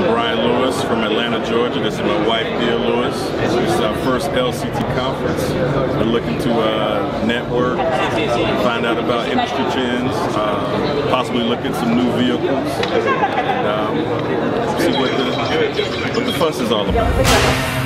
I'm Brian Louis from Atlanta, Georgia. This is my wife, Dia Louis. This is our first LCT conference. We're looking to uh, network, find out about industry trends, uh, possibly look at some new vehicles, and um, see what the, what the fuss is all about.